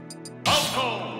Alto!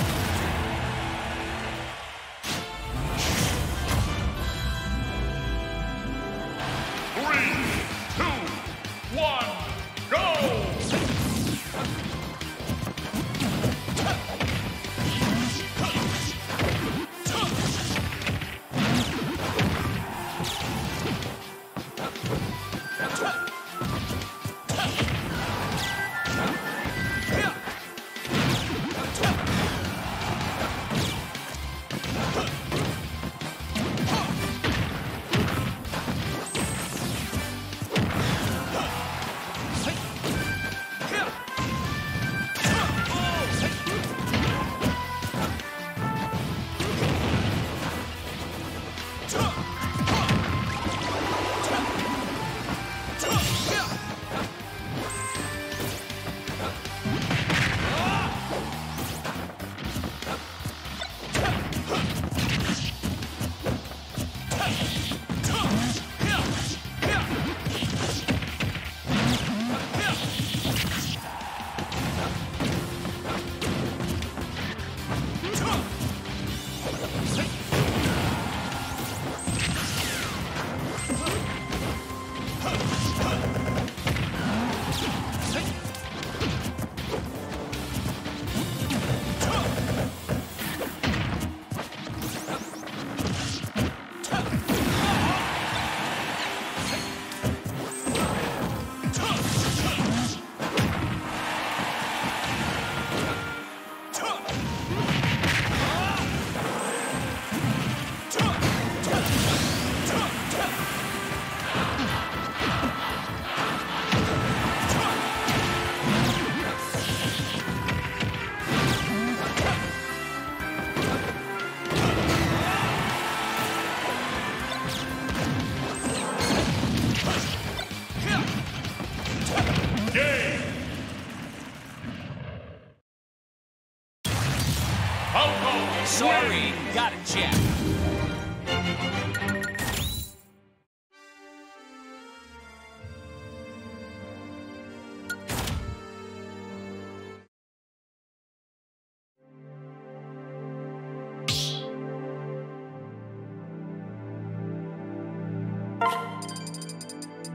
Check.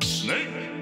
Snake!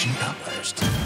she published.